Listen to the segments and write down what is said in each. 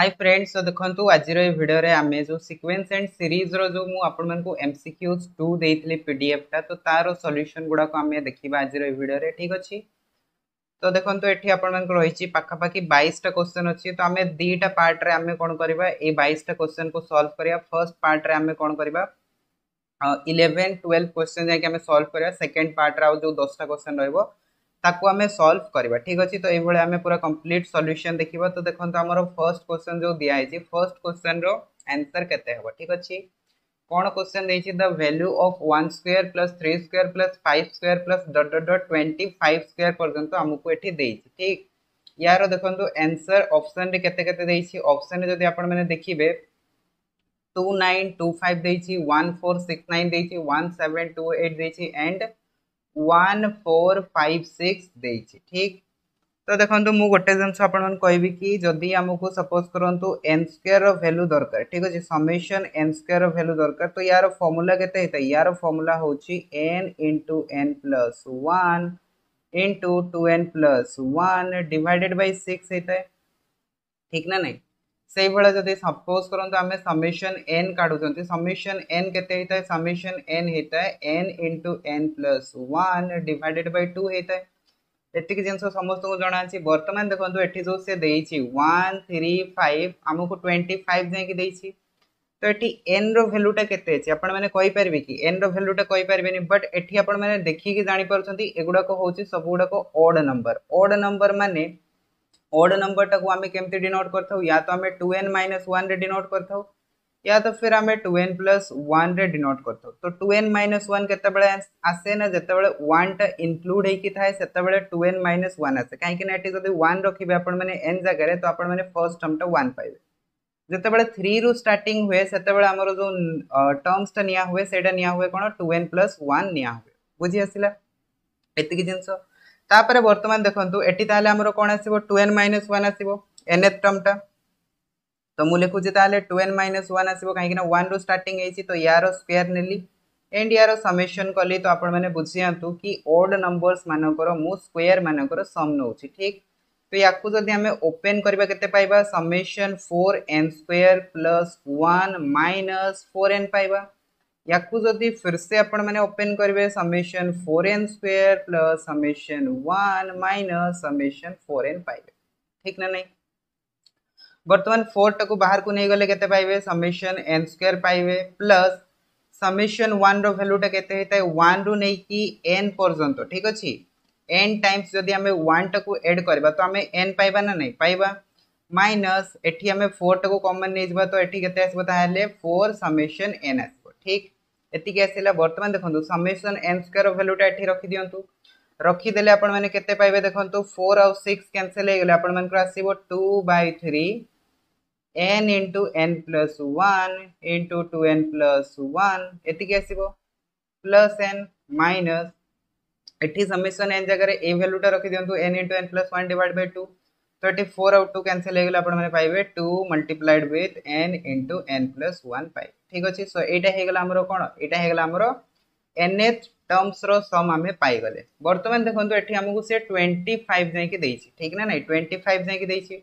Hi friends तो देखंतु आज रे आमे जो सीक्वेंस एंड सीरीज़ रो जो मु आपन मन को एमसीक्यूज 2 देइथले पीडीएफ ता तो तारो सॉल्यूशन गुडा को आमे देखिबा आज रे, ठीक अछि? तो देखंतु एठी आपन मन को रहिछि पाखा पाखी 22 टा क्वेश्चन अछि तो आमे दीटा पार्ट रे आमे कोन करबा? ए 22 टा क्वेश्चन को सॉल्व करिया। फ़र्स्ट पार्ट रे आमे कोन करबा? 11 12 क्वेश्चन आमे सॉल्व करिया। सेकंड पार्ट रा जो 10 क्वेश्चन रहबो ताकू आम सल्व करवा ठीक अच्छे तो ये आम पूरा कंप्लीट सल्यूशन देखा तो देखो आम फ़र्स्ट क्वेश्चन जो दिखाई फ़र्स्ट क्वेश्चन रनसर के ठीक अच्छे कौन क्वेश्चन देखिए the value of one square plus three square plus five square plus dot dot dot twenty five square पर्यटन आमको ये ठीक? यार देखो एनसर ऑप्शन के ऑप्शन जब आप देखिए two nine two five one four six nine one seven two eight and one four five six ठीक तो देखो मुझे गोटे जिन कहि कि जदि आमको सपोज़ करूँ एन स्क्र भैल्यू दरकार ठीक अच्छे समेसन एन स्क्र भैल्यू दरकार तो यार फर्मूला के यार फर्मूला हूँ n into n plus one into two n plus one divided by six होता है ठीक ना नहीं से भाया जब सपोज़ करूँ आम समेसन एन काढ़ुं समेसन एन के समेसन एन होता है n into n plus one divided by two होता है ये जिन समस्त को जना बर्तमान देखो ये जो सी वन थ्री फाइव आमको ट्वेंटी फाइव जाकि तो ये एन रैल्यूटा के आपरे कि एन रैल्यूटा कहींपारे बट ये आपने देखिकी जापर एगुड़ाक हूँ सब गुड़ाक अड नंबर अड ओड नंबर टाक आम केमती डिनोट कर या तो आम two n minus one denote कर या तो फिर आम two n plus one denote कर तो टू एन माइनस वन के आसे ना जिते वन टा इनक्लूड होता टू एन माइनस वन आसे। कहीं जब वन रखिए आपने एन जगह तो आपने फ़र्स्ट टर्म टा वन पाइबे जिते थ्री रु स्टार्टिंग हुए से जो टर्मस टा निया हुए से निया हुए, कौन? टू एन प्लस वन निया हुए। बुझी आसला एतिक जिनस। तापर बर्तमान देखो ये आमर कौन आसो एन माइनस वन आसो एन एथ टर्मटा? तो मुझे लिखुची टू एन माइनस वन आसो कहीं वन रु स्टार्टिंग होती तो यार स्क्वयर नेली। एंड यार समेसन कली तो आप बुझियांतु कि ओड नंबर्स मानकर, मु स्क्वयर मानकर सम नौ ठीक? तो या आम ओपेन करवा के summation four n square plus one minus four n पाइबा। या जदि फिर से आपण मैंने ओपन करेंगे summation four n square plus summation one minus summation four n पाइबे ठीक ना नहीं? बर्तमान फोर टाक बाहर को नहीं गले के पाइबे समेसन एन स्क्वेयर पाइबे प्लस समेसन वन रैल्यूटा के वन रु नहीं एन पर्यंत। ठीक अच्छे एन टाइम्स जदि आम वन टाक एड करवा तो आम एन पाइबा ना नहीं? पाइबा। माइनस एटी आम फोर टाक कमन नहीं जा तो ये के फोर समेसन एन आस ठीक? एति आसला बर्तमान देखो समेसन एन स्क्र भैल्यूटा ये रखी दिंतु रखीदे आपने पाइबे देखो फोर आउ सिक्स कैनसल हो गले आप आसो two by three n into n plus one into two n plus one एति आसो प्लस एन माइनस एटी समेसन एन जगह ए भैल्यूटा रखी दिंतु n into n plus one divide by two तो ये फोर आउ टू कैनसल हो गले आपने पाइबे two multiplied with n into n plus one पाइबे ठीक अच्छे सो यहाँ होगा कौन यहाँ होगा एन एच टर्म्स रम आम पाईगले बर्तमान देखो ये आमको सी ट्वेंटी फाइव जाकि ठीक ना नहीं ट्वेंटी फाइव जाकि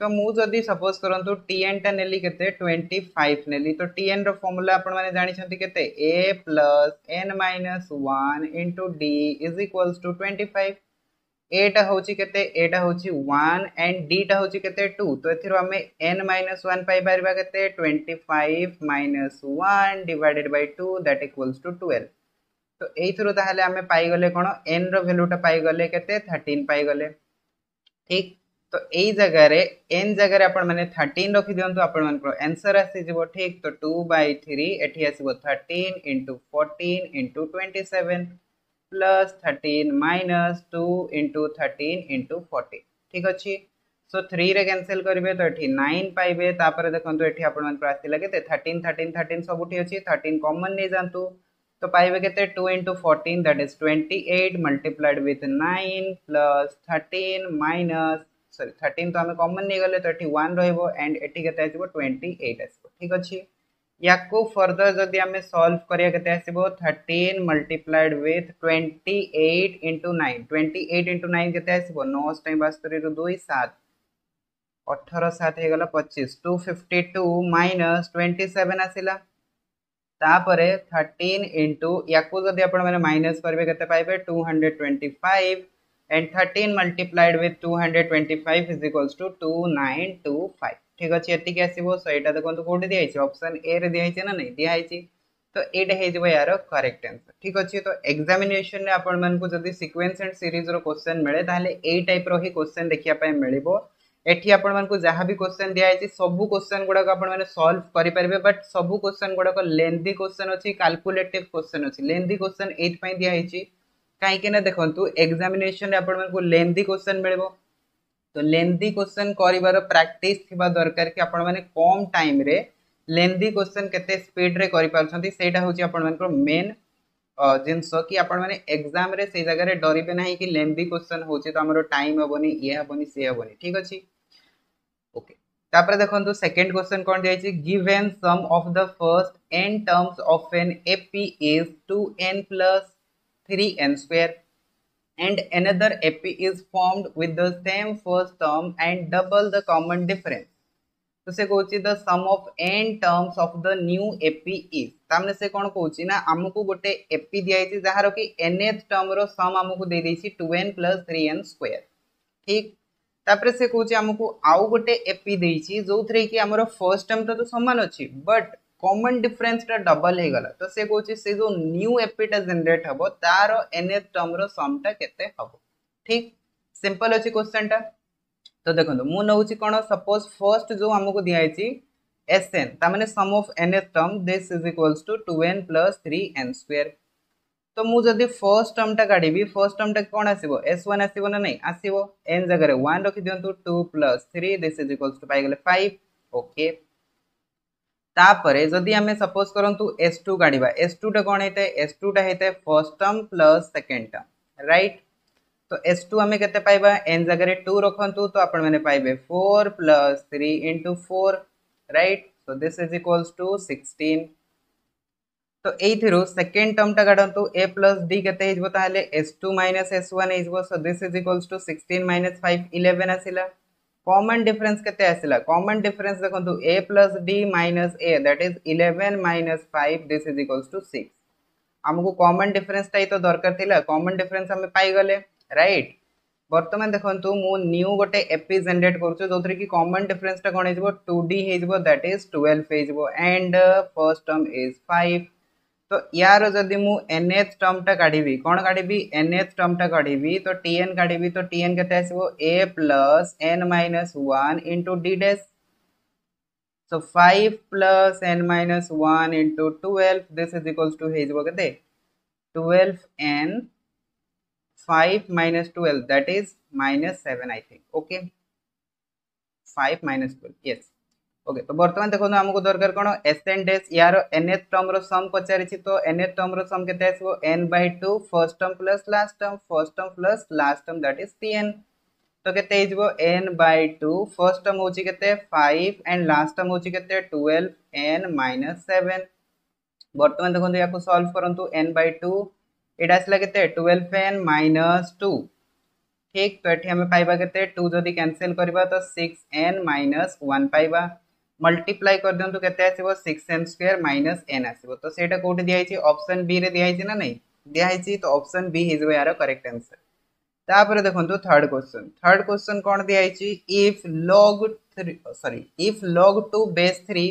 तो मुझे सपोज़ करूँ टी एन टा नेली के ट्वेंटी फाइव नेली तो टी एन रॉर्मुला आपने जानते के plus n minus one into d is equals to twenty five एटा हूँ के एटा हूँ वन एंड डीटा हूँ के टू तो आम एन माइनस वन पाइपर के twenty five minus one divided by two that equals to twelve तो ये आम पाईगले कौन एन रैल्यूटा पाईगले के थर्टीन पाईगले ठीक तो यही जगार एन जगार आपने थर्टीन रखी दिखाँ आप एनसर आसीज ठीक तो टू बै थ्री ये आसो thirteen into fourteen into twenty seven plus thirteen minus two into thirteen into fourteen ठीक अच्छे सो थ्री रे कैनसल करेंगे तो ये नाइन पाइबे देखो ये आपला के थर्टीन थर्टीन थर्टीन सब अच्छी थर्टीन कमन नहीं जातु तो पाइबे के two into fourteen that is twenty eight multiplied with nine plus thirteen minus sorry thirteen तो आम कमन नहीं गले तो ये वन रंड ये ट्वेंटी एट आस ठीक अच्छे या को फर्दर जदि आम सल्व करा के आसो thirteen multiplied with twenty eight into nine. Twenty eight into nine के आसो नौश बास्तरी रु दुई सात। अठर सात हो गला पचीस two fifty two minus twenty seven आसला तापर थर्टीन इंटु या जदि आप माइनस करेंगे के two hundred twenty five and two hundred twenty ठीक अच्छे एटिक आसो सो सोटा देखो कौटे दिखाई अप्सन ए रे दिखाई ना, नहीं दिखाई तो ये यार करेक्ट आंसर ठीक अच्छे तो एक्जामेसन आपँक जब सिक्वेन्स एंड सीरीज़ रोश्चन मिले तो टाइप रही क्वेश्चन देखापी मिले ये आपँक जहाँ भी क्वेश्चन दिखाई सब क्वेश्चन गुड़ाक सल्व करेंगे बट सब क्वेश्चन गुड़ाक लेंदी क्वेश्चन अच्छी काल्कुलेटिव क्वेश्चन अच्छी लेंदी क्वेश्चन ये दिखाई कहीं देखो एक्जामेसन आपंक लेंदी क्वेश्चन मिले तो लेंदी क्वेश्चन कर प्राक्ट दरकार कि आपण कम टाइम लेंदी क्वेश्चन के स्पीड रे करा हूँ मेन जिनस कि आपण एग्ज़ाम से जगह डरबे ना कि लेंदी क्वेश्चन हो तो आम टाइम हेनी ये हेनी सी हेनी ठीक अच्छे ओके तापर देखो सेकेंड क्वेश्चन कौन दिखाई given sum of the first n terms of an AP is two n plus three n square and another epi is formed with the same first term and double the common difference. तो से कहूँ the sum of n terms of the new AP is तामने से कौन कहूँ ना, आमको गोटे AP दिखाई जार कि एन एथ टर्म रम आमको दे two n plus three n square ठीक? तापर से कहूँ आमको आउ गोटे एपी देती जो थे कि आम फ़र्स्ट टर्म तो सामान अच्छी बट कॉमन डिफरेंस टा डबल हो गला तो से कहूँ से जो न्यू एपीटा जेनेट हम तार एन एफ़ टर्म रमटा के ठीक सिंपल अच्छी क्वेश्चन टा तो देखो मु नौ कौन सपोज़ फ़र्स्ट जो आमको दिखाई एस एन तमें sum of n f term this is equals to two n plus three n square तो मुझे फ़र्स्ट टर्मटा काढ़ी फ़र्स्ट टर्मटा कौन आसो एस वन आसो ना नहीं एन जगह वन रखी two plus three this is equals to पाइगले five okay तापर, जदि आम सपोज़ करूँ एस टू काढ़ा एस टू टा कौन होता? है एस टू टा होता है first term plus second term right तो एस टू आम के एन जगह टू रखु तो पाइबे four plus three into four right so this is equals to sixteen तो ये सेकेंड टर्म टा काढ़ु ए प्लस डी के एस टू माइनस एस हो so this is equals to sixteen minus five eleven आसला। कॉमन डिफरेंस के common difference देखो a plus d minus a that is eleven minus five this is equals to six आमको common difference time तो दरकार common difference आम पाईगले right बर्तमान देखो मुझ गोटे एपी जेनेट करुछु जो कि कॉमन डिफरेंस टा कौन two d that is twelve and first term is five तो यार जदि मु एन एच टर्मटा काढ़ी कौन काढ़ी एन एच टर्मटा काढ़ी तो टी एन काढ़ी तो टी एन के a plus n minus one into d days so five plus n minus one into twelve this is equals to के twelve n five minus twelve that is minus okay तो बर्तमान देखो आमको दरकार कौन? S N डेस यार N एथ term रम पचार तो एन एथ टर्म रम के n by two first term plus last term first term plus last term that is t n तो के n by two first term हूँ फाइव एंड लास्ट टर्म हूँ ट्वेल्व एन माइनस सेवेन बर्तमान देखो या solve करूँ N by to यहाँ आसला के ट्वेल्व एन माइनस टू ठीक तो ये आम पाइबा के टू जदि कैनसल करवा तो सिक्स एन माइनस वन पाइबा। मल्टीप्लाई कर दिखाँ के six n square minus n आसो तो कौटे दिखाई ऑप्शन बी रे दिखाई ना नहीं? दिखाई तो ऑप्शन बी हो यार करेक्ट आंसर तापर देखो थर्ड क्वेश्चन थर्ड क्वेश्चन कौन दिखाई if log three sorry if log two base three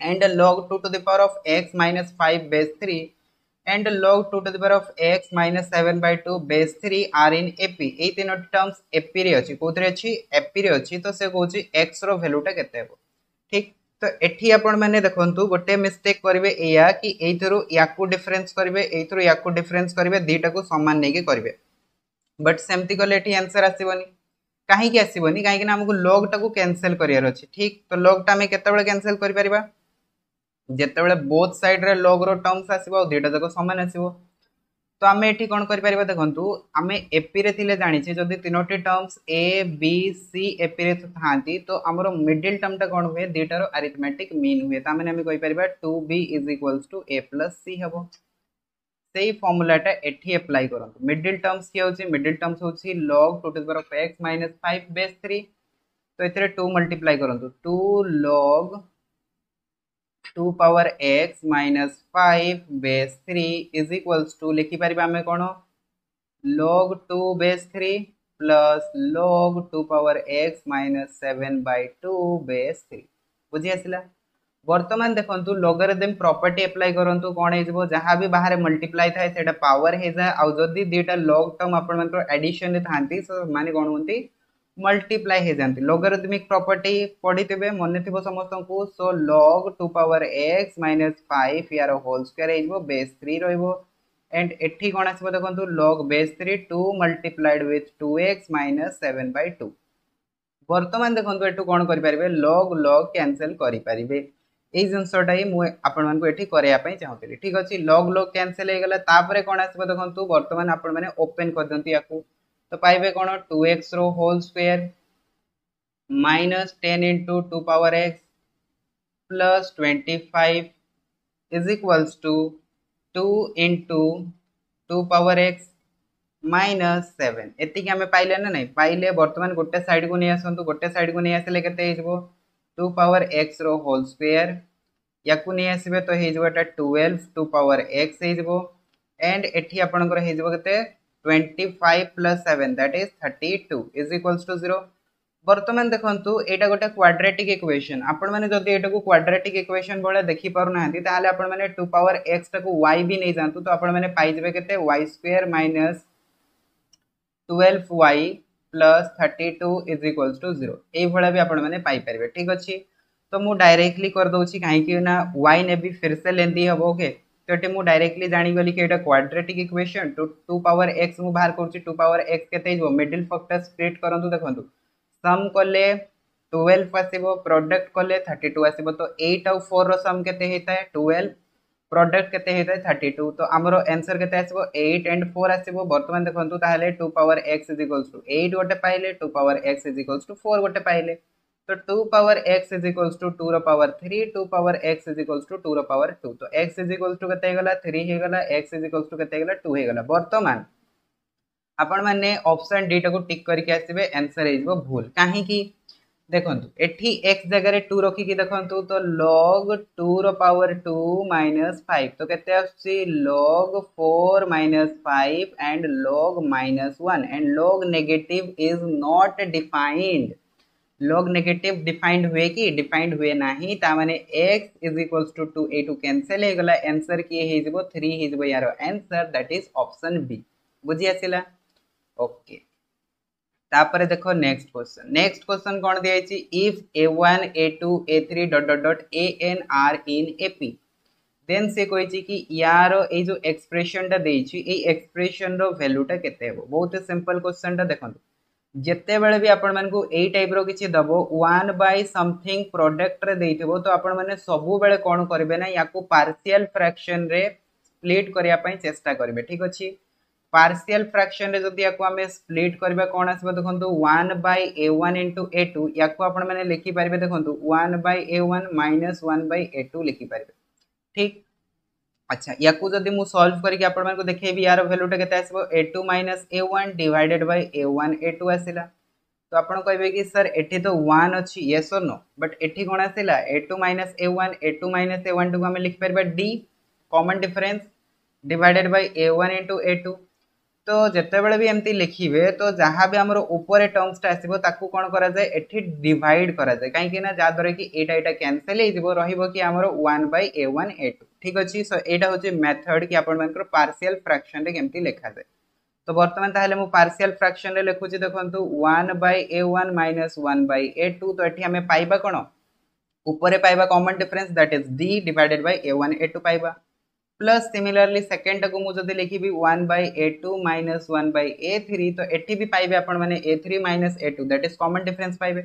and log two to the power x minus five base three and log two to the power of x minus seven by two base three are in AP ये तीन terms AP अच्छी कौन अच्छी AP अच्छी तो से कौन x रो के ठीक? तो आपण मैंने देखंतु, गोटे मिस्टेक करेंगे या कि याकू डिफरेंस करेंगे याकू डिफरेंस करेंगे दीटा को सामान नहीं करेंगे बट सेमती कले आंसर आसीबनी? कहीं आसबनी? कहीं आमको लॉग टाक कैनसल करार अच्छे ठीक तो लॉग टा आम के कैनसल कर जिते बोथ सैड्रे लॉग रर्म्स आसो दीटा जाक सामान आसो तो आम ये कौन कर देखु आम एपी जाचे जदि तीनो terms a b c AP था तो आम मिडिल टर्मटा कौन हुए दुटार आरिथमेटिक मीन हुए तो आम कहीपर two b is equals to a plus c हम से फर्मूलाटा एटी एप्लाय करूँ मिडिल टर्म्स किए हूँ मिडिल टर्म्स हूँ log two to power x minus five base three तो ये टू मल्टीप्लाई करूँ two log two power x minus five base three is equals to लिखिपर आम कौन log 2 base 3 plus log 2 power x minus 7 by 2 base 3 बुझी आसला? बर्तमान देखो logarithm property apply करूँ कौन हो जहाँ भी बाहर मल्टीप्लाई थाए पावर हो जाए आउ जदि दुईटा लॉग टर्म आप एडिशन था कौन होती मल्टीप्लाई हो जाती लोगारिथमिक प्रॉपर्टी पढ़ी थे मन थी समस्त को so log two power x minus five यार होल स्क्वायर हो बेस थ्री रही एंड एटी कौन आसो देखो log base three two multiplied with two x minus seven by two बर्तमान देखो एटू कौन करेंगे लग लग कैनसल करेंगे ये जिनसटा ही मुझे करवाई चाहूँगी ठीक अच्छे लग लग कैनसल होगा कौन आस देखो बर्तमान आपण मैंने ओपेन कर दिखाँ या तो पाइबे कौन two x whole square minus ten into two power x plus twenty five is equals to two into two power x minus seven. एतिक आम पाइले ना नहीं। पाइले बर्तमान गोटे साइड को नहीं आसतु, गोटे साइड को नहीं आसले के two power x whole square या नहीं आसबे तो होटा टुवेल्व टू पावर एक्स हो एंड एटी आपंकर के twenty five plus seven that is thirty two is equals to zero बर्तमान देखो यहाँ गोटे क्वाड्रेटिक इक्वेशन आपण मैंने जब यहाँ को क्वाड्रेटिक इक्वेशन भाया देखिपार ना आपण मैंने टू पावर एक्स टाक वाई भी नहीं जातु तो आपण मैंने पाइबे के y square minus twelve y plus thirty two is equals to zero ये भी आपण ठीक अच्छे तो मुझे डायरेक्टली करदे कहीं वाई ने भी तो ये मुझे डायरेक्टली जागली कि quadratic equation two two power x मुझे बाहर करुच्ची टू पावर एक्स के मिडिल फक्टर स्प्लीट करूँ देखो सम कले ट्वेल्व आसो प्रडक्ट कले थर्टी टू आसो तो एट आउ फोर रम के ट्वेल्व प्रडक्ट के थर्टी टू तो आमर एनसर के एट एंड फोर आसो बर्तमान देखो two power x is equals to eight गोटे पाइले two power x is equals to four गोटे पाइले तो two power x is equals to two power three, two power x is equals to two power two. तो x is equals to के three होगा x is equals to के two होगा बर्तमान, आपण मैंने ऑप्शन डी टाक टिक करके आसबे आंसर हो भूल। कहीं देखो एटी एक्स जगह टू रखिकी देखो तो log two power two minus five. तो के log four minus five and log minus one. And log negative is not defined. Log negative defined हुए कि डिफाइंड हुए ना ताने x is equals to two a two cancel होगा answer किए three हो यार answer that is option B बुझी आसला? ओके तापर देखो नेक्स्ट क्वेश्चन नेक्स्ट क्वेश्चन कौन दिखाई if a one a two a three dot dot dot a n are in A P then से कही कि यार ये जो एक्सप्रेशन टाइए एक्सप्रेशन रैल्यूटा के बहुत सिंपल देखो जिते बड़े भी आपण मानक यही टाइप रि दब वन बै समथिंग प्रडक्ट तो आपण मैंने सब बेले कौन करेंगे ना या पार्सीआल फ्राक्शन स्प्लीट करने चेष्टा करेंगे ठीक अच्छे पार्सीआल फ्राक्शन जदि याको हमें स्प्लिट करबा कोन आसबो देखंतु? 1 बाय a1 into a2 याको आपण माने लिखि पारबे देखंतु 1 bye a1 minus 1 bye a2 लिखि पारबे ठीक अच्छा याको जदि मु सॉल्व करके देखेबी यार भैल्यूटा के यार वैल्यूटा केते आसबो a2 minus a1 divided by a1 a2 आसिला। तो आप कहबे कि सर एठी तो 1 अछि यस और नो बट एठी कोन आसिला? A2 minus a1 a2 minus a1 टू हमें लिखि पारबा d common difference divided by a1 into a2 तो जितेबाला भी एमती लिखे तो जहाँ भी आम ऊपर टर्मसटा आसो ताकू कौन कराए ये डिवाइड कराए कहीं जहाद्वारा कि यहाँ यहाँ कैनसल कि आम one by a one a two ठीक अच्छे सो यहाँ हूँ मेथड कि आप पार्सीआल फ्राक्शन केमती लिखा जाए तो बर्तमान ताहले मु पार्सीआल फ्राक्शन लिखुची देखो one by a one minus one by a two तो ये आम पाइबा कौन ऊपर पाइबा common difference that is d divided by a one a two पाइबा। प्लस सिमिलरली सेकेंड टाक मुझे लिखी one by a two minus one by a three तो ये भी पाइबे आपण मैंने a three minus a two that is common difference पाइबे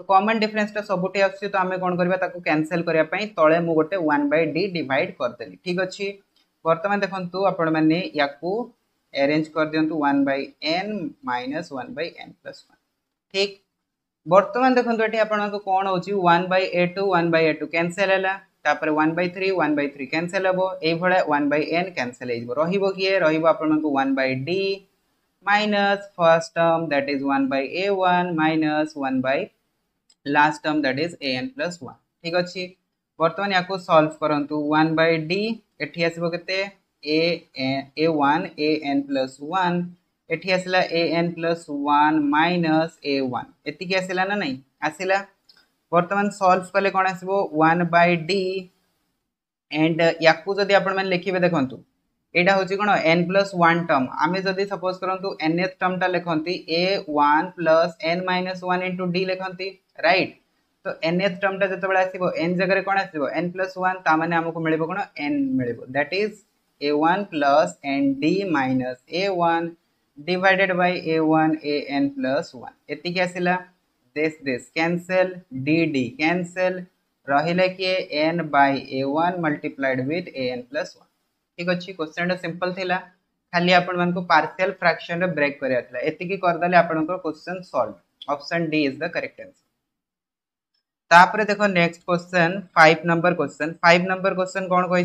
तो कमन डिफरेंसटा सबुठी आस तो आम कौन करवा कैनसल करने तले मुझे गोटे वन बै डी डिवाइड करदेली ठीक अच्छे बर्तमान देखो आपण मैंने या एरेज कर दिंतु one by n minus one by n plus one ठीक बर्तमान देखो ये आपको कौन हो one by a two one by a two cancel है तापर one by three one by three cancel हम ये वन बै एन कैनसल हो किए one by d minus first term that is one by a one minus one by last term that is a n plus one ठीक अच्छे बर्तमान या solve करूँ one by D eighty आसो के a one a n plus one eighty आसला a n plus one minus a one एति आसला ना नहीं आसला? बर्तमान सल्व कले कौन आसो बै डी एंड या जदि लिखे देखूँ यहाँ हूँ कौन एन प्लस वन टर्म आम जदि सपोज़ करूँ एन एथ टर्मटा लिखती a one plus n minus one into d लिखती रईट तो एन एथ टर्मटा जो आसो एन जगह कौन आसो एन प्लस वन ताने आमको मिल कौन N mill that is a one plus n d minus a one divided by a one a n plus one एतिक आसला? This this cancel d d cancel रहा किए n by a one multiplied with a n plus one ठीक अच्छे? Question simple थिला। खाली आपण मानक partial fraction break करदेले आपंकर question solve option D is the correct answer तापर देखो next question five number question five number question कौन कही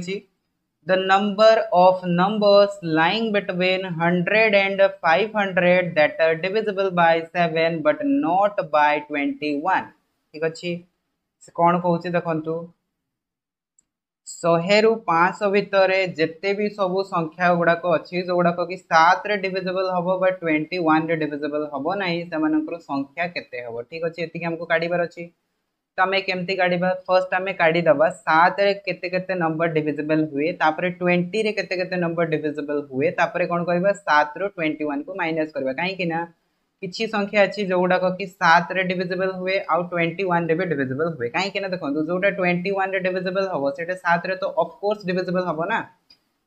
of numbers lying between hundred and five hundred that are divisible by seven but not by twenty one ठीक अच्छे? कौन कौन देखु शहे रु पाँच भितर जिते भी सब संख्या गुड़ाक अच्छी जो गुड़ाक कि सात डिविजिबल हम बट ट्वेंटी वन डिविजिबल हम ना से संख्या हम ठीक अच्छे? ये अच्छी तो आम केमती काढ़ा फ़र्स्ट आम काढ़ीदे सात के नंबर डिविजिबल हुए ट्वेंटी के नंबर डिविजिबल हुए कौन कह सात रु ट्वेंटी वन को माइनस करवा कहीं किसी संख्या अच्छी जो गुड़ाक कि सात डिविजिबल हुए ट्वेंटी वन भी डिविजिबल हुए कहीं देखो जोटा ट्वेंटी वन डिविजिबल हम से सात तो अफकोर्स डिविजिबल हम ना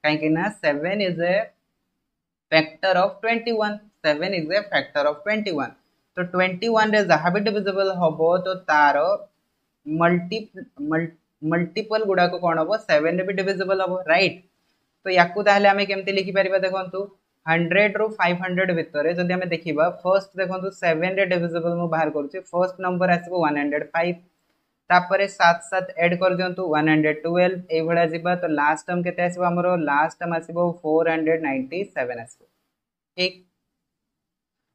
कहीं seven is a factor of twenty one seven is a factor of twenty one तो ट्वेंटी वन जहाँ भी डिविजिबल हम तो तार मल्टी मल्टीपल गुड़ाक कौन हम सेवेन भी डिविजिबल हम रईट तो या आम केमती लिखिपर देखो हंड्रेड रु फाइव हंड्रेड भितर जदि आम देखा फ़र्स्ट देखो सेवेन डिविजिबल मुझे बाहर करुच्ची फ़र्स्ट नंबर आसो वन हंड्रेड फाइव तापर सात सात एड कर दिंतु वन हंड्रेड टुवेल्व ये जा तो लास्ट टर्म के लास्ट टर्म आसो फोर हंड्रेड नाइंटी सेवेन आसो ठीक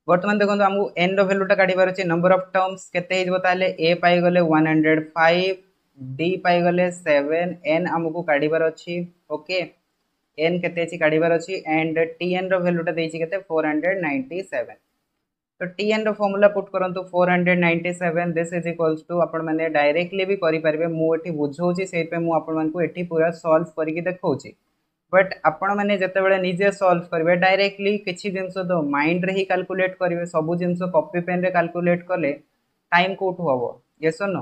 बर्तमान देखो आमको एन रैल्यूटा अच्छे नंबर अफ टर्म्स के ए पाईगले वन हंड्रेड फाइव डी पाईगले सेवेन एन आमको अच्छी ओके एन के काढ़ार अच्छी एंड टी एन रैल्यूटा देते फोर हंड्रेड नाइंटी सेवेन तो टी एन रॉर्मुला पुट करूँ four hundred ninety seven this is equals to मैंने डायरेक्टली भी करेंगे मुझे बुझाऊँ से मुझे पूरा सल्व करके देखा बट जिते निजे सल्व करेंगे डायरेक्टली किसी जिन तो माइंड रे ही काल्कुलेट करेंगे सब जिन कपी पेन रे काल्कुलेट कले टाइम कौटू हम येस नो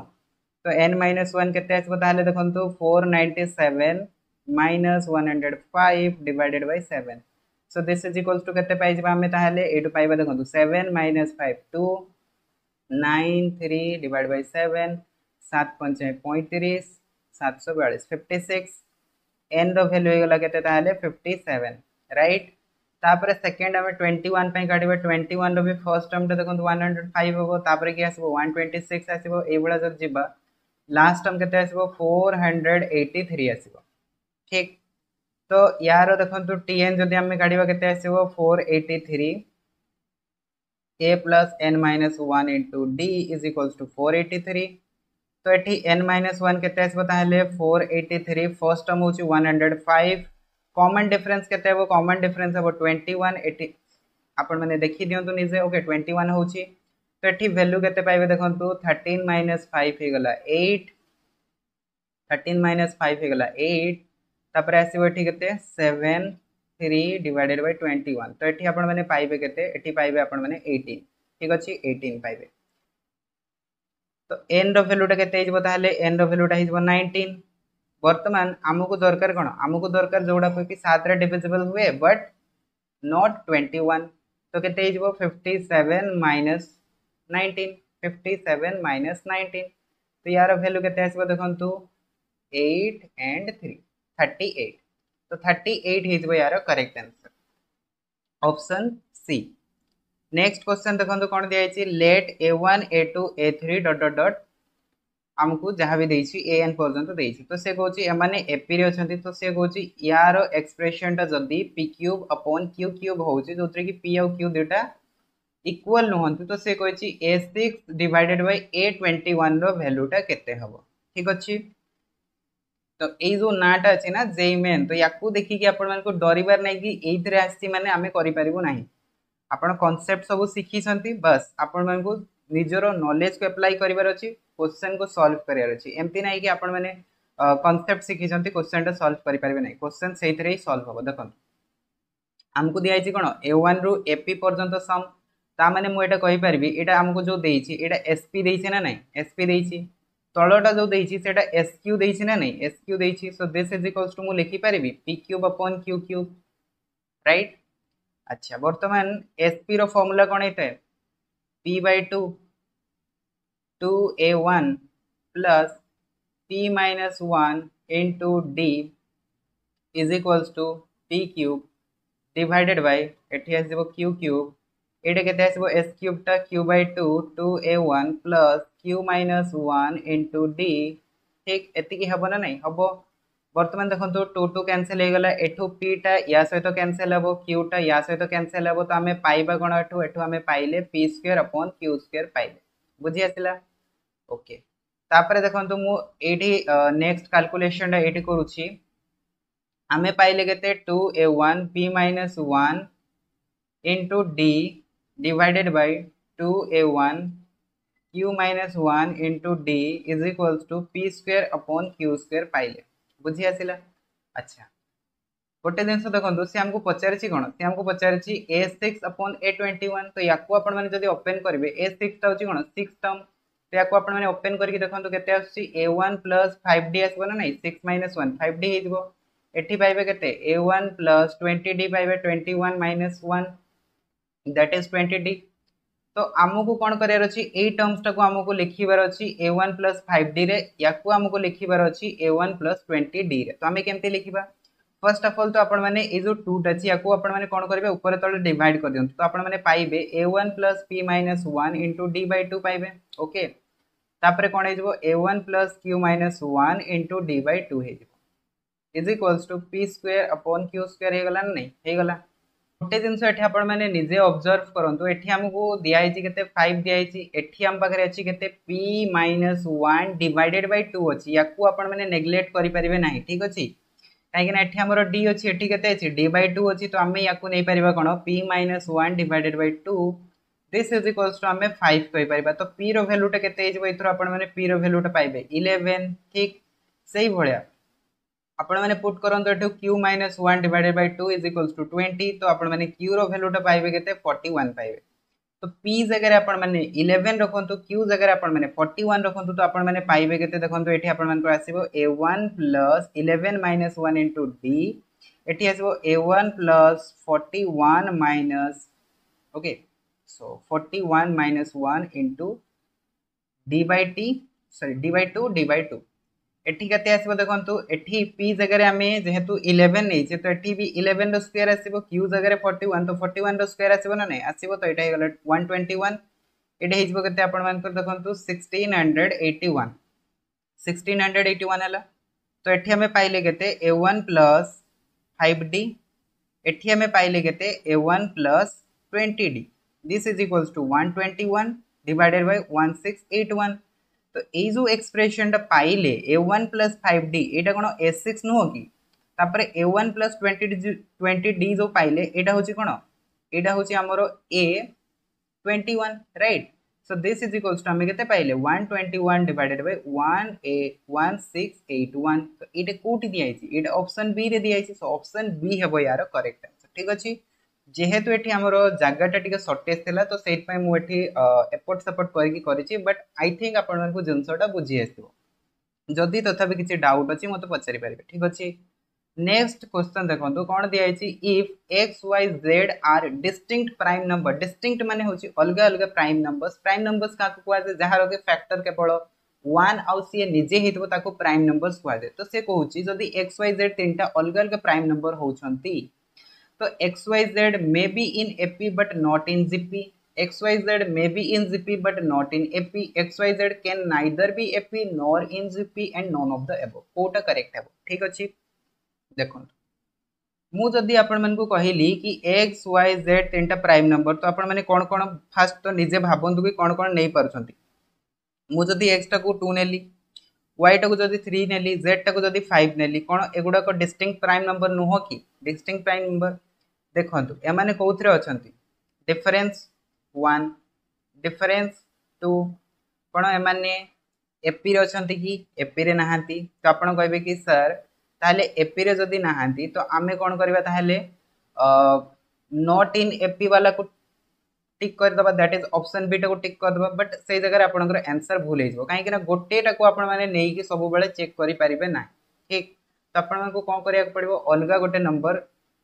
तो एन माइनस वन के देखो four ninety seven minus one hundred five divided by seven so this is equals to के देखो seven minus five two nine three divide by seven सात पंचे पैंतीस, सात सौ बयालीस एन रैल्यू होगा के फिफ्टी सेवेन रईट तापर सेकेंड आम ट्वेंटी वन काढ़ा ट्वेंटी वन भी फ़र्स्ट टर्म देखो वन हंड्रेड फाइव हम तापर कि आसो ट्वेंटी सिक्स आसो ये जब लास्ट टर्म के फोर हंड्रेड एट्टी थ्री आसो तो यार देखो टी एन जदि आम काढ़ा के four eighty three a plus n minus one into d is equals to four eighty three तो ये एन माइनस वन के four eighty three first term हूँ हंड्रेड फाइव। कमन डिफरेन्स के कमन डिफरेन्स हम ट्वेंटी वन, एटी। आपण मैंने देखी दिंतु निजे ओके ट्वेंटी वन हूँ तो ये भैल्यू के पाइबे देखो थर्टीन माइनस फाइव होगला एट थर्टीन माइनस फाइव होगला एट तापर आसो seven three divided by twenty one तो ये आपण मैंने पाइबे के एटीन ठीक अच्छे एटीन पाइबे तो एन रैल्यूटा के एन रैल्यूटा हो नाइंटीन बर्तमान आमको दरकार कौन आमको दरकार जोड़ा कि सात डिविजिबल हुए बट नट ट्वेंटी वन तो के fifty seven minus nineteen fifty seven minus nineteen तो यार भैल्यू के देखु eight and three thirty eight तो थर्टी एट हो यार correct answer option C next question देखो कौन दिखाई let a one a two a three dot dot dot आमको जहाँ भी देसी ए एन पर्यटन देती तो सी कौन एम एपी अच्छा तो सी कौन यार एक्सप्रेसन जदि पी क्यूब अपन क्यू क्यूब हो जो कि पी आउ क्यू दुटा इक्वल नुहतु तो से कही a six divided by a twenty one रैल्यूटा के ठीक अच्छे तो ये जो नाटा अच्छे ना जेई मेन तो या देखिए आपण मान डरबार ना कि ये आसी मैंने आम करना ଆପଣ କନସେପ୍ଟ ସବୁ ଶିଖିଛନ୍ତି ବାସ୍ ଆପଣମାନଙ୍କୁ ନିଜର ନଲେଜକୁ ଆପ୍ଲାଏ କରିବାର ଅଛି କ୍ୱେଶ୍ଚନକୁ ସଲ୍ଭ କରିବାର ଅଛି ଏମିତି ନାହିଁ କି ଆପଣମାନେ କନସେପ୍ଟ ଶିଖିଛନ୍ତି କ୍ୱେଶ୍ଚନଟା ସଲ୍ଭ କରିପାରିବେ ନାହିଁ କ୍ୱେଶ୍ଚନ ସେଇଥିରେ ହିଁ ସଲ୍ଭ ହେବ ଦେଖନ୍ତୁ ଆମକୁ ଦିଆହେଇଛି କ'ଣ ଏ ୱାନ୍ରୁ ଏ ପି ପର୍ଯ୍ୟନ୍ତ ସମ୍ ତା ମାନେ ମୁଁ ଏଇଟା କହିପାରିବି ଏଇଟା ଆମକୁ ଯେଉଁ ଦେଇଛି ଏଇଟା ଏସ୍ ପି ଦେଇଛି ନା ନାହିଁ ଏସ୍ ପି ଦେଇଛି ତଳଟା ଯେଉଁ ଦେଇଛି ସେଇଟା ଏସ୍ କ୍ୟୁ ଦେଇଛି ନା ନାହିଁ ଏସ୍ କ୍ୟୁ ଦେଇଛି so this is equals to ମୁଁ ଲେଖିପାରିବି P cube upon Q cube right अच्छा बर्तमान एसपी रॉर्मूला कौन है P by two two A one plus P minus one into D is equals to P cube divided by eighty आसो Q cube ये के S क्यूबटा Q by two two A one plus Q minus one into D ठीक एति हम ना बर्तमान देखो to two cancel एठू पीटा या सहित कैनसल हम क्यूटा या सहित कैनसल हम तो आम पाइबा कौन एठू? पाइले P square upon Q square पाइले। बुझी आसला? ओके। तापर देखो मुझे नेक्स्ट काल्कुलेसन ये आम पाइले के two A one P minus one into D divided by two A one Q minus one into D is equals to P square upon Q square पाइले। बुझी आसला अच्छा गोटे जिन देखो सी आमको पचारि कौन सी आमको पचारि A six upon A twenty one तो या आपने ओपेन करेंगे ए सिक्स हूँ कौन सिक्स टर्म तो या आपने ओपेन करके देखो के वन प्लस फाइव डी आसो ना six minus one five D हो पाइबे के वन प्लस ट्वेंटी डी पाइबे twenty one minus one that is twenty D तो आमको कौन करार अच्छी यही टर्मसटा को आमको लिखार अच्छी A one plus five D या आमको लिखार अच्छी A one plus twenty D तो आम केमती लिखा फ़र्स्ट अफ अल तो आपने जो टूट अच्छी या आपने कौन करेंगे ऊपर तले डिवाइड कर दिखाँ तो आपने पाइबे A one plus P minus one into D by two पाइबे ओके? तापर कौन हो one plus Q minus one into D by two हो is equals to P square upon Q square हो गला नहीं, हो गला गोटे जिन आपने निजे अब्जर्व करूँ ये आमको दिखाई के फाइव दिखाई ये आम पाखे अच्छी के P minus one divided by two अच्छी या आपने नेग्लेक्ट करेंगे ना ठीक अच्छे कहीं आमर डी अच्छी ये के डी बै टू अच्छी तो आम या नहीं पार कौन P minus one divided by two this is equals to आम फाइव कहीपर तो पी रैल्यूटा के पी रैल्यूटा पाइबे इलेवेन ठीक से भाया आपण मैंने पुट करते Q minus one divided by two is equals to twenty तो आपण मैंने क्यू रैल्यूटा पाइबे के फोर्टी वन पाइबे। तो पी जगह आपण मैंने इलेवेन रखु क्यू जगह आपण मैंने फोर्टी वन रखु तो आपण मैंने पाइबे के देखो ये आप आसो plus eleven minus one into D ये आसो one plus forty one minus okay so forty one minus one into D by T sorry D by two D by two এটি কেতে আসব দেখন্তু এটি পি জায়গায় আমি যেহেতু 11 নেইছে তো এটি বি 11 ৰ স্কয়ার আসিব কিউ জায়গায় 41 তো 41 ৰ স্কয়ার আসিব না নাই আসিব তো এটা হইগলে 121 এটা হইব কেতে আপন মানকর দেখন্তু 1681 1681 হলা তো এটি আমি পাইলে কেতে a1 5d এটি আমি পাইলে কেতে a1 20d this is equals to 121 divided by 1681 তো এই যে এক্সপ্রেসনটা পাইলে A one plus five D এটা কোণ এ সিক্স নুহ কি তাপরে A one plus twenty twenty D যে পাইলে এটা হচ্ছে কোণ এটা হচ্ছে আমার A twenty one right so this is equals to আমি কেতে পাইলে one twenty one divided by one A one six eight one তো এটা কোটি দিয়েছি এটা অপশন বি রে দিয়েছি সো অপশন বি হব ইয়ার করেক্ট আনসর ঠিক আছে कौटी दिखाई ये ऑप्शन बी रे दिखाई सो ऑप्शन बी हे यार करेक्ट आंसर ठीक अच्छे जेहेतु ये आमर जगटा टी सर्टेज थी तो से मुझे एपट सेपट कर बट आई थिंक आपको जिनसा बुझी आस जदि तथा किसी डाउट अच्छी मत पचारि पारे ठीक अच्छे नेक्स्ट क्वेश्चन देखो कौन दिखाई if x y z are distinct prime number distinct मान हूँ अलग अलग प्राइम नंबर्स प्राइम नंबर्स क्या कहुए जार के फैक्टर केवल वन आउ सी निजे हो प्राइम नंबर्स कहुए तो सी कहूँ तो X Y Z may be in AP but not in GP X Y Z may be in GP but not in AP X Y Z can neither be AP nor in GP and none of the above Kota correct है ठीक अच्छे देखो मुझे आपण कहली कि x Y Z तीन time prime number तो आपण मैंने कौन कौन फास्ट तो निजे भावतु कि कौन कौन नहीं पार्टी मुझे एक्स टाक टू नेली वाई टाक जब थ्री नेली जेड टाक फाइव नेली, कौन एगुड़ाक डिस्टिंग प्राइम नंबर नुह कि? नंबर देखो एम कौन अच्छा डिफरेन्स वन डिफरेन्स टू कौन एम एपी अच्छा कि एपी ना तो आप कहे कि सर ताहले एपी रे जदि नाहांती तो आमे कौन करबा ताहले नॉट इन एपी वाला को टिक कर दबा दैट इज़ ऑप्शन बी को टिक कर दबा बट से जगह आपनकर आंसर भूल हो काहे कि ना गोटेटा को आपण माने नै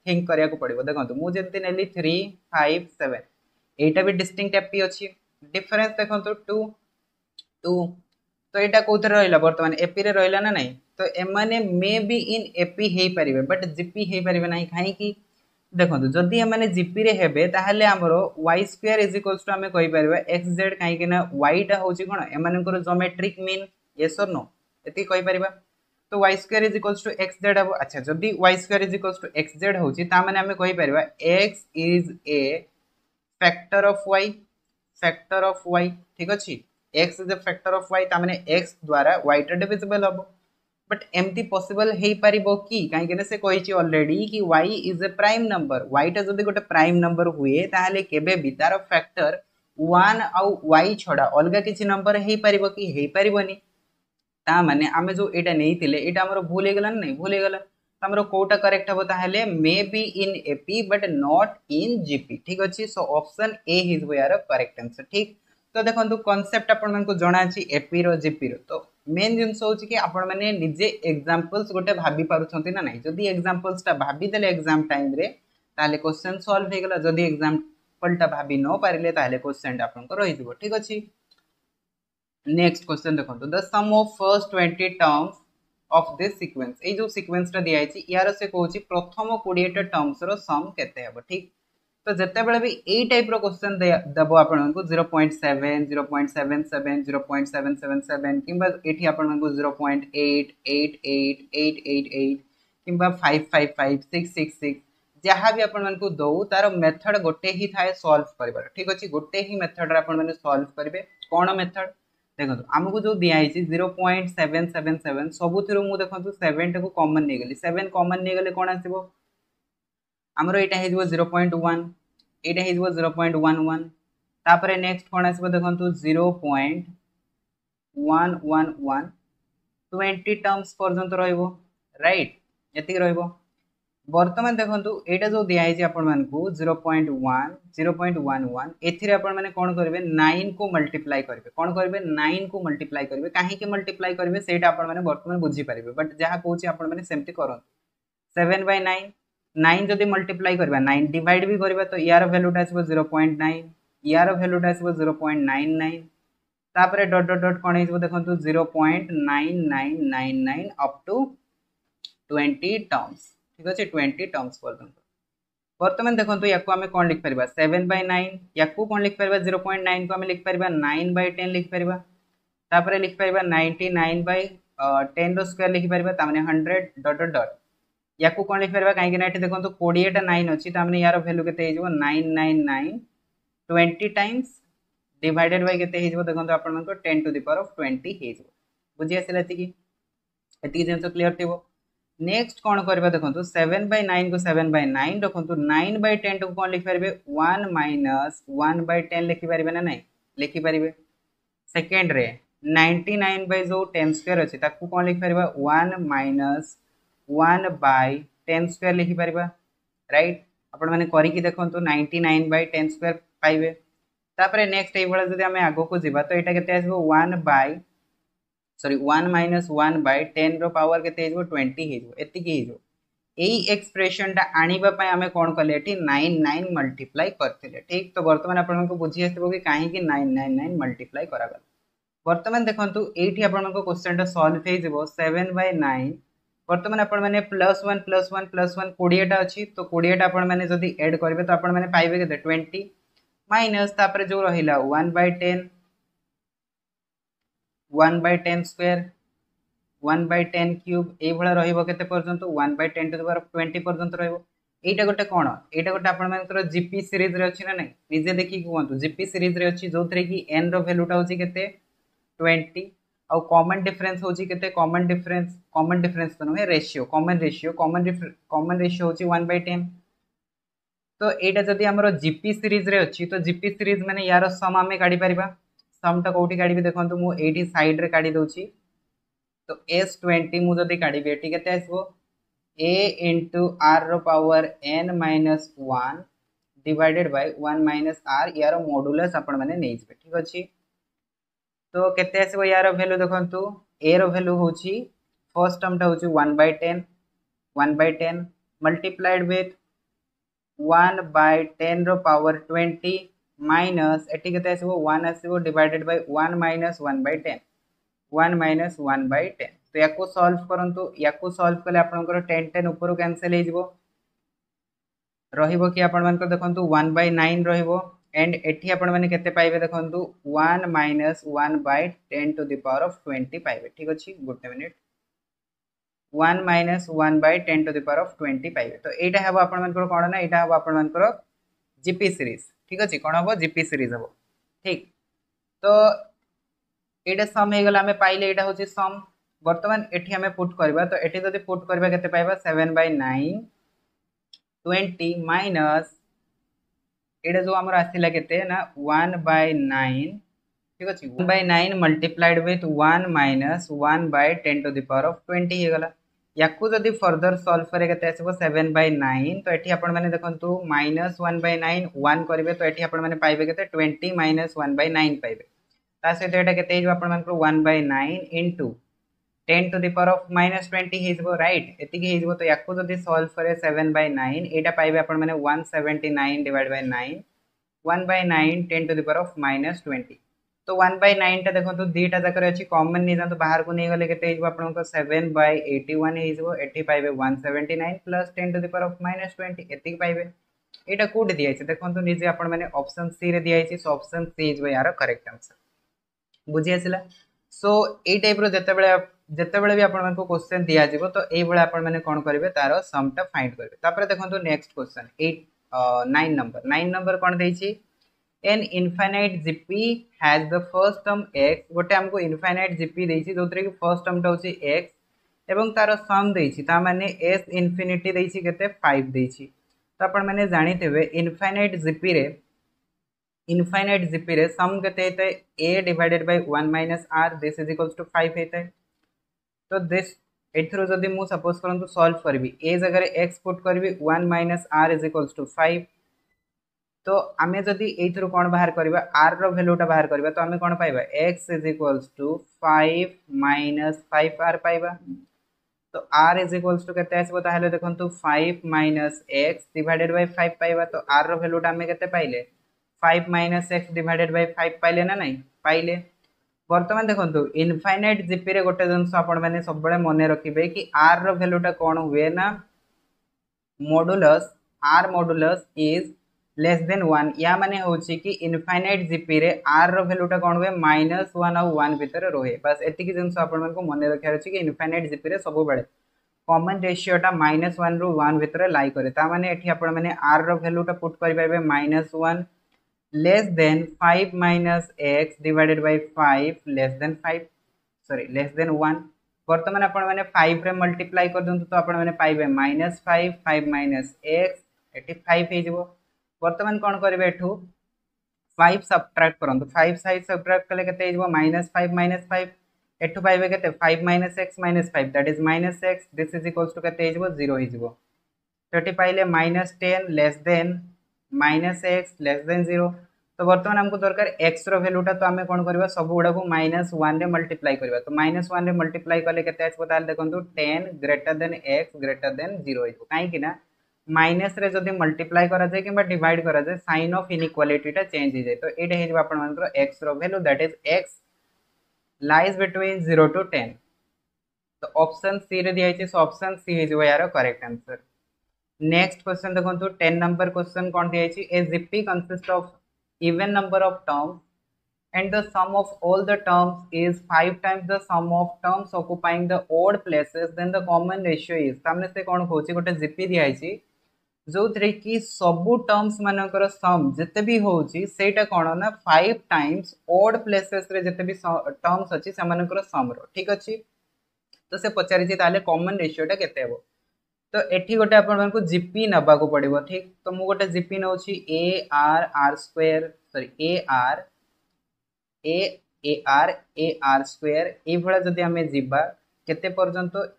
कि सब बेले चेक करि परिबे ना ठीक तो आपण को कोन करिया पड़िबो अलगा गोटे नंबर थिंक करिया को पड़िबो देखंतु मु जेंति नेली 3 5 7 एटा भी डिस्टिंक्ट एपी अछि डिफरेंस देखंतु 2 2 तो एटा कोथरे रहला वर्तमान एपी रे रहला ना नहीं तो एमाने मे बी इन एपी हे परिबे बट जीपी हे परिबे नाही काहे कि देखो जदि एमाने जीपी रे हेबे ताहले हमरो y square is equals to हमें कहि काहे कहि तो y square is equals to xz हबो अच्छा जदि Y square is equals to xz होची ता माने हमें कहि परिबा x is a factor of Y factor of Y ठीक अछि X is a factor of Y ता माने x द्वारा y टा डिविजिबल हबो बट एमती पॉसिबल हे पारिबो कि, काहे से कहिछि ऑलरेडी कि Y is a prime number y टा जदि गोटे प्राइम नंबर हुए, ताहले केबे भी, तार फैक्टर 1 आउ y छडा, अलग किछि नंबर हे पारिबो कि, हे ता माने आमे जो नेइतिले एटा हमर भूल हे गलन नै भूल हे गला हमर कोटा करेक्ट हबो ताहले may be in AP but not in GP ठीक अछि? So option A is where correct answer ठीक? तो देखंतु कांसेप्ट आपन मन को जणा अछि एपी रो। तो मेन जिनस हूँ कि आपण मैंने निजे एग्जाम्पल्स गोटे भाभी पार्टी ना ना जदि एग्जाम्पल्सटा भादे एग्ज़ाम टाइम ताले क्वेश्चन सल्व हो गला जदि एग्जाम्पलटा भाभी न पारे ताले क्वेश्चन आपंकर रही ठीक अच्छे नेक्स्ट क्वेश्चन देखो the sum of first twenty terms of this sequence ये जो सीक्वेंसटा दिखाई यार से कौन प्रथम कोड़े टर्म्स रम के ठीक? तो जिते बड़े भी यही टाइप क्वेश्चन देव आपण zero point seven zero point seven seven zero point seven seven seven कि zero point eight eight eight eight eight कि five five five six six six जहाँ भी आपण मानक ही ही कौन देखो आमको जो दिखाई zero point seven seven seven सबुथ मुझे देखो सेवेन टाक कमन नहीं गली सेवेन कमन नहीं गले कौन आसो आमर यहाँ हो ज़ीरो पॉइंट वन यहाँ हो ज़ीरो पॉइंट तापर कौन आसो देखो ज़ीरो पॉइंट ट्वेंटी टर्म्स ये बर्तमान देखो यहाँ जो दिखाई आपण मानक zero point one zero point one one एथि मैंने कौन करेंगे नाइन को मल्टीप्लाई करेंगे कौन करेंगे नाइन को मल्टीप्लाई करेंगे कहीं मल्टीप्लाई करेंगे से बर्तमान बुझीपारे बट जहाँ कौन कर सेवेन बै नाइन नाइन जदि मल्टीप्लाई करवा नाइन डिवाइड भी करवा तो यार आसो आसो तापर देखो टू ट्वेंटी ठीक अच्छे ट्वेंटी टर्म्स पर्यटन बर्तमान देखो या कौन लिखिपर सेवेन बै नाइन या कौन लिखिपर ज़ीरो पॉइंट नाइन को आम लिखिपर नाइन बै टेन लिखिपर लिखिपर नाइंटी नाइन बै टेन रोयर लिखिपर हंड्रेड डट डट या कौन लिखिपर कहीं देखो कोड़ेटा नाइन अच्छी तो यार भैल्यू के nine nine nine twenty times divided next कौन करवा देखो सेवेन बै नाइन को सेवेन बै नाइन रखु नाइन बै टेन को कौन लिखिपर one minus one by ten लिखिपर ना? ना लिखिपर सेकेंड रे नाइंटी नाइन बै जो टेन स्क्वयर अच्छे कौन लिखिपर one minus one by ten square लिखिपर right आपण मैंने करके ninety nine by ten square पाइबे नेक्स्ट ये आम आग को तो यहाँ के one by sorry one minus one by ten रवर के ट्वेंटी होती यही एक्सप्रेसन टा आने आम कौन कले? नाइन नाइन मल्टीप्लाई करते ठीक तो बर्तमान आपको बुझी आसो कि कहीं नाइन नाइन नाइन मल्टीप्लाई करागला। बर्तमान देखो ये आपको क्वेश्चन सल्व हो सेवेन बै नाइन बर्तमान आपण मैंने plus one plus one plus one कोड़ेटा अच्छी तो कोड़ेटा आपण जब एड करेंगे तो आपण के ट्वेंटी माइनस तापर जो रहा one by ten one by ten square one by ten cube ଏଇଭଳିଆ ରହିବ କେତେ ପର୍ଯ୍ୟନ୍ତ one by ten to the power twenty ପର୍ଯ୍ୟନ୍ତ ରହିବ ଏଇଟା ଗୋଟେ କ'ଣ ଏଇଟା ଗୋଟେ ଆପଣମାନଙ୍କର ଜିପି ସିରିଜରେ ଅଛି ନା ନାହିଁ ନିଜେ ଦେଖିକି କୁହନ୍ତୁ ଜିପି ସିରିଜରେ ଅଛି ଯେଉଁଥିରେ କି ଏନ୍ର ଭ୍ୟାଲୁଟା ହେଉଛି କେତେ ଟ୍ୱେଣ୍ଟି ଆଉ କମନ୍ ଡିଫରେନ୍ସ ହେଉଛି କେତେ କମନ୍ ଡିଫରେନ୍ସ କମନ୍ ଡିଫରେନ୍ସ ତ ନୁହେଁ ratio common ratio common common ratio ହେଉଛି ୱାନ୍ ବାଇ ଟେନ୍ ତ ଏଇଟା ଯଦି ଆମର ଜିପି ସିରିଜରେ ଅଛି ତ ଜିପି ସିରିଜ ମାନେ ୟାର ସମ୍ ଆମେ କାଢ଼ିପାରିବା समटा कौटी काढ़ी देखो मुझे ये सैड्रे काढ़ी दूसरी तो एस ट्वेंटी मुझे काढ़ी ये के into are रवर N minus one divided by one minus R यार मडुलस आपने ठीक अच्छे तो कैसे आसो यार भैल्यू देखु ए रैल्यू हूँ फ़र्स्ट टर्मटा हूँ one by ten one by ten multiplied with one by ten रवर twenty minus एटी के वन आसो divided by one minus one by ten one minus one by ten तो या सल्व करूँ या सल्व कले आपंकर टेन टेन उपर कैनसल हो कि आपण देखो वन बै नाइन रंड एटी आपते पाइबे देखो one minus one by ten to the power of twenty पाइबे ठीक अच्छे गोटे minute. One minus one by ten to the power of twenty पाइबे तो यहाँ हम आपर कौन ना? यहाँ हम आपर जीपी सीरीज़ ठीक अच्छे कौन हम जीपी सीरीज़ हम ठीक। तो यहाँ सम हो गला पाइले यहाँ हूँ सम बर्तमान एटी आम पुट करवा तो ये जब पुट करवा के बै नाइन ट्वेंटी माइनस ये जो आम आसला के वन बै नाइन ठीक अच्छे by nine multiplied with one by ten to the power of twenty होगला या जदि फर्दर सल्व करेंगे आसो सेवेन बै नाइन तो ये आपने देखो minus one by nine one करेंगे तो ये आपने के twenty minus one by nine पाइबे। सहित यहाँ के आप one by nine into ten to the power of minus twenty हो रईट एति तो या जब सल्व करे सेवेन बै नाइन यहाँ पाइबे one seventy nine divide by nine one by nine ten to the power of minus twenty तो one by nine टा देखो दुईटा जाकर अच्छी कमन नहीं जातु बाहर को नहीं गले के आप सेवेन बै एटी वन होटी पाइबे one seventy nine plus ten to the power of minus twenty एति पाइबे यहाँ कौटे दिखाई देखो निजे आपने ऑप्शन सी रे दिखाई सो ऑप्शन सी इज यार करेक्ट आंसर बुझी आसला सो ये टाइप रो ଯେତେବେଳେ ବି ଆପଣମାନଙ୍କୁ କ୍ୱେଶ୍ଚନ୍ ଦିଆଯିବ ତ ଏଇଭଳିଆ ଆପଣମାନେ କ'ଣ କରିବେ ତାର ସମଟା ଫାଇଣ୍ଡ କରିବେ ତାପରେ ଦେଖନ୍ତୁ next question eight nine number nine number କ'ଣ ଦେଇଛି an infinite GP has the first term X गोटे आमको इनफाइनाइट जीपी देछि जोतरे कि फ़र्स्ट टर्मटा होछि एक्स एवं तार सम माने एस इनफिनिटी केते 5 देछि तो आपण माने जानिथेबे इनफाइनाइट जीपी रे इनफाइनाइट जीपी रे सम हेते? A divided by 1 minus r this is equals to 5 हेते। तो दिस एथरो जदि मु सपोज़ करंतु सॉल्व करबी ए जगह एक्स पुट करबी one minus R is equals to 5 तो आम जदि एथरो कोन बाहर करबा आर रैल्यूटा बाहर करबा तो आम कौन पाइबा? X is equals to five minus five R पाइबा। तो आर इज़ इक्वल्स टू आसबो ताहले देखंतु 5 माइनस एक्स डिवाइडेड बाय 5 पाइबा तो r रो वैल्यूटा आमे केते पाइले? 5 माइनस एक्स डिवाइडेड बाय 5 पाइले ना नहीं पाइले। बर्तमान देखो इनफाइनाइट जीपी रे गोटे जिन आपने सब मन रखिए कि आर रैल्यूटा कौन हुए ना modulus R modulus is less than one या माने हूँ कि इनफाइनाइट जीपी रे आर रैल्यूटा कौन हुए? माइनस वन आउ वन भितर रहे। बस एति जिन आपको मन रखार अच्छे कि इनफाइनाइट जीपी रे सब बेले कमन रेसीोटा माइनस वन रु वन भितर लाई कै मैंने ये आर रैल्यूटा पुट करेंगे minus one less than 5 minus x divided by 5 less than 5 sorry, less than 1 बर्तमान मैंने 5 रे मल्टीप्लाई कर दिंतु तो आपण मैंने पाइबे minus five five minus x eighty five हो बर्तमान कौन करेंगे एठू? फाइव सब्ट्राक्ट करंतु फाइव फाइव सब्ट्राक्ट कले हो माइनस फाइव माइनस फाइव एठू पाइबे केते five minus x minus five that is minus x this is equals to हो ज़ीरो तो ये पाइले minus ten less than minus x less than zero तो बर्तमान आमको दरकार एक्स रैल्यूटा तो आम कौन करवा सब गुड़ा को माइनस वन मल्टीप्लाई करवा तो माइनस वन मल्टीप्लाई कले के देखो ten greater than x greater than zero कहीं माइनस रे जदि मल्टीप्लाई करा जाए कि डिवाइड करा जाए साइन ऑफ़ इनइक्वालिटीटा चेंज हो जाए तो ये हो x value that is x lies between zero to ten तो ऑप्शन सी रे दिखाई सो ऑप्शन सी हो यार करेक्ट आंसर नेक्स्ट क्वेश्चन देखो टेन नंबर क्वेश्चन कौन दिखाई a GP consist of even number of terms and the sum of all the terms is 5 times the sum of terms occupying the odd places, then the common ratio is सामने से कौन खोची गोटे GP दिखाई थे कि सबू terms मानकर सम जिते भी होची सेटा कौन ना फाइव टाइम्स ओड प्लेसेस रे जिते भी टर्म्स अच्छी से सम रो ठीक अच्छे तो से पचारि कमन रेसीोटा के तो ये गोटे आपको जीपी नवा पड़ो ठीक तो मुझे गोटे जीपी नौ ए आर आर स्क्वेर सरी a r a a r a r square ये जदि आम जा के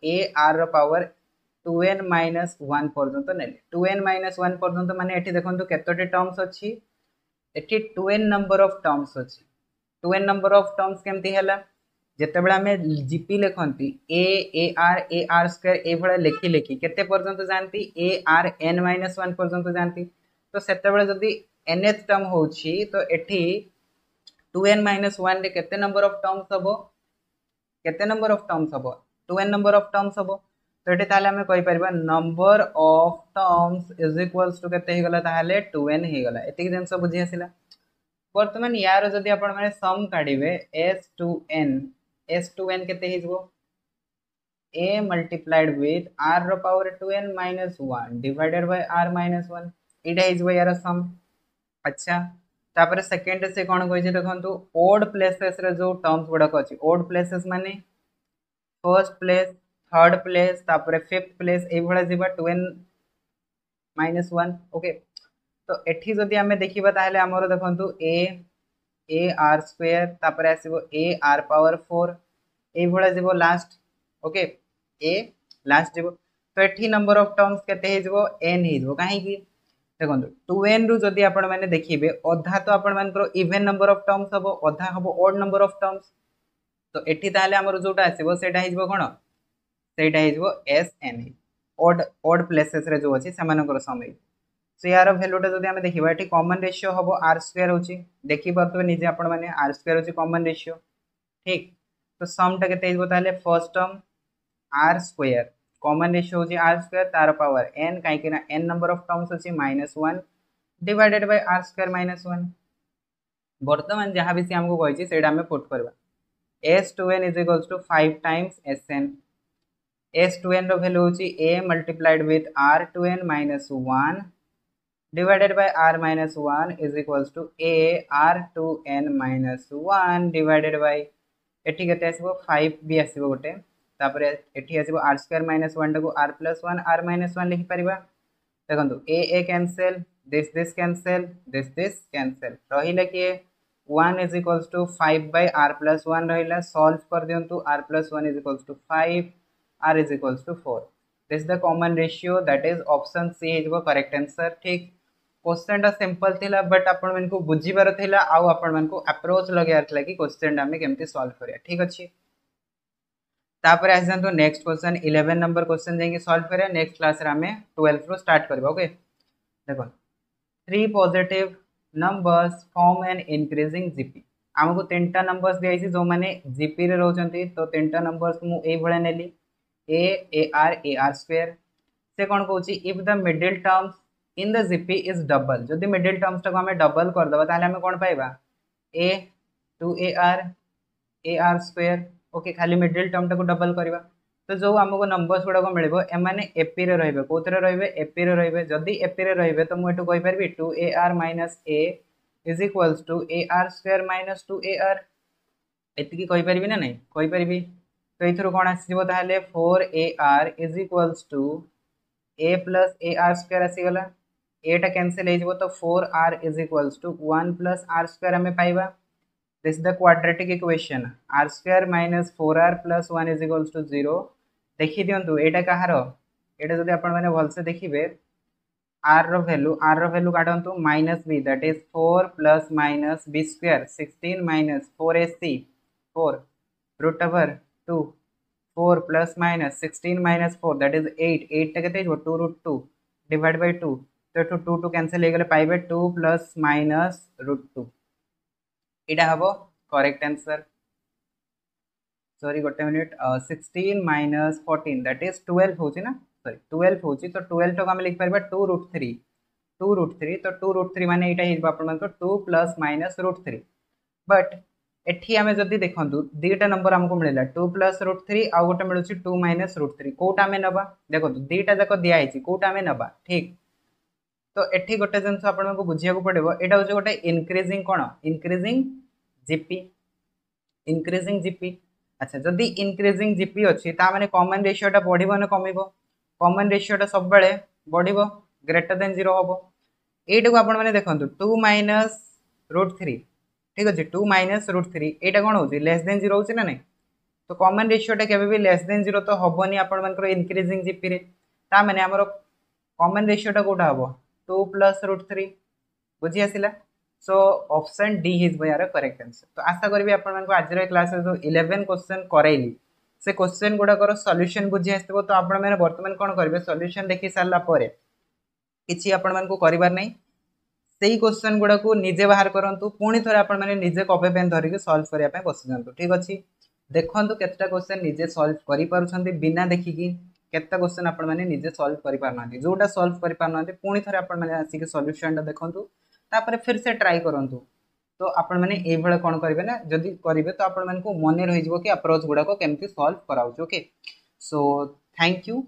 a r power two n minus one पर्यटन ने टू एन माइनस वन पर्यटन मान ये देखो कतोटी टर्म्स अच्छी ये two n number of terms अच्छी two n number of terms केमती है जितेबाला आम जीपी लिखती a a r a r square ये लिखि लिखि के जाती a r n minus one पर्यटन जाती तो से एन एच टर्म हो तो ये टू एन माइनस वन के नंबर अफ टर्म्स हम के नंबर अफ टर्म्स हम two n number of terms हम तो ये आम कहीपर number of terms is equals to के टू एन होगला ये जिन बुझी आसला बर्तमान यार सम काढ़े S two n S two n के a multiplied with r two n minus one divided by r minus one यहाँ यार सम अच्छा तापर सेकेंड से कौन कही देखो ओड प्लेसेस जो टर्म्स गुड़ाक अच्छी ओड प्लेसेस माने? First place third place fifth place ये जी two n minus one okay तो ये जदि आम देखा आमर देखु ए ए आर स्क्वेयर तापर आसो ए आर पावर फोर ये जीव लास्ट ओके ए लास्ट जीव तो ये नंबर अफ टर्म्स के एन हो कहीं देखो टू एन रु जदि आपण मैंने देखिए अधा तो आपण इभेन नंबर अफ टर्म्स हम अधा हम ओड नंबर अफ टर्म्स तो ये आमर जोटा आसो से कौन सेटा हो S n at odd places जो अच्छे से समय सो यार भैल्यूटा जब देखा ये कमन रेसीो हम आर स्क्वे हूँ देखिपे निजे आर स्क्वे हूँ कमन रेसीो ठीक तो समटा के first term r square common ratio हूँ आर स्क्वे तार पावर एन कहीं एन नंबर अफ टर्मस अच्छे minus one divided by r square minus one बर्तमान जहाँ भी सी आमको कही पुट करवा S two n is equals to five times S n S two n value हूँ a multiplied with r two n minus one divided by r minus one is equals to a r two n minus one divided by eighty के five भी आसो गोटे। तापर एटी आसो r square minus one टाक r plus one r minus one लिखिपर देखो a a cancel this this cancel this this cancel रहा किए one is equals to five by r plus one रहा सल्व कर दिंतु r plus one is equals to five r is equals to 4 this is the common ratio, that is option c is the correct ठीक। Question टा simple थिला but आपण मन को बुझिबार थिला आउ आपण मन को अप्रोच लगायार थिला कि क्वेश्चन टा हमें केमती सॉल्व करिया ठीक अछि तापर आस जानतो नेक्स्ट क्वेश्चन 11 नंबर क्वेश्चन जाइए सॉल्व करिया नेक्स्ट क्लास रे हमें 12 रो स्टार्ट करबा ओके देखो three positive numbers form an increasing GP आमको तीनटा नंबर्स दिया जो मैंने जीपी रे रहउचंती तो तीनटा नंबर्स मु एई भळे नेली a a r a r square से कौन कौन if the middle terms in the GP is double जदि मिडिल टर्म्स टाक आम डबल करदे आम कौन पाइबा a two a r a r square okay खाली मिडिल टर्म टाक डबल करवा तो जो आमको नंबर्स गुड़ाक मिल एम एपी रे कौन रे एपी रे जदि एपी रे तो मुझे कहीपरि two a r minus a is equals to a r square minus two a r एति कहीपरि ना नहीं? कहीपरि तो ये कौन आसो four a r is equals to a plus a r square आसीगला एटा कैनसल हो तो four r is equals to one plus r square आम पाइबा this the quadratic equation r square minus four r plus one is equals to zero देखी दिंतु यहाँ कहार? यहाँ जब आप भलसे देखिए r value r value काटतु minus b that is four plus minus b square sixteen minus four a c four root over two four plus minus sixteen minus four that is eight eight के two root two divide by two तो ये two two cancel हो पाइबे two plus minus root two यहाँ हम correct answer sorry गोटे minute sixteen minus fourteen that is twelve हो ना? सॉरी ट्वेल्व हो तो ट्वेल्व टाक आम लिखिपर two root three two root three तो टू रुट थ्री मान यहाँ two plus minus root three but eighty आम जदि देखु दीटा नंबर आमको मिलला, टू प्लस रुट थ्री, आउ गोटे मिलूँ टू माइनस रुट थ्री। कौटा आम ना देखो दीटा जाक दिखाई कौटा आम ना ठीक। तो एठी गोटे जिनस आपको बुझा पड़ो यहाँ हूँ गोटे इनक्रिजिंग कौन इनक्रिजिंग जीपी इनक्रिजिंग जीपी अच्छा जदि इनक्रिजिंग जीपी अच्छी मैंने कमन रेसीोटा बढ़ो कम कमन रेसीोटा सब बढ़ ग्रेटर देन ज़ीरो हम यू आप देखो टू माइनस ठीक अच्छे टू माइनस रुट थ्री यहाँ कौन देन ज़ीरो हो ना नहीं तो कमन रेसीोटा के लेस देन ज़ीरो तो हेनी आपर इनक्रिजिंग जीपी मैंने आमर कमन रेसीोटा कौटा हम टू प्लस रुट थ्री बुझी आसला सो ऑप्शन डी हिज यार करेक्ट आंसर तो आशा करी आपको क्लास जो इलेवेन क्वेश्चन करैली से क्वेश्चन गुड़ाकर सल्यूशन बुझी आसो तो आप बर्तमान कौन करेंगे सल्यूशन देखी सारापर किसी आपण मानक करार नहीं से क्वेश्चन गुड़ा को निजे बाहर करूँ पुणी थे आपने निजे कपे पेन धरिक सल्व करने बस जातु ठीक अच्छे देखो केतटा क्वेश्चन निजे सल्व कर बिना देखिकी केतटा क्वेश्चन आपने निजे सल्व करना जोटा सल्व करना पुणी थे आपने आसिक सल्यूशन देखूँ तापर फिर से ट्राए करूँ तो आपण मैंने ये कौन करेंगे ना जदि करेंगे तो आपण मन रही कि अप्रोच गुड़ाक केमती सल्व कराऊँ ओके सो थैंक यू